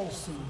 Paulson.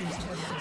team's turret.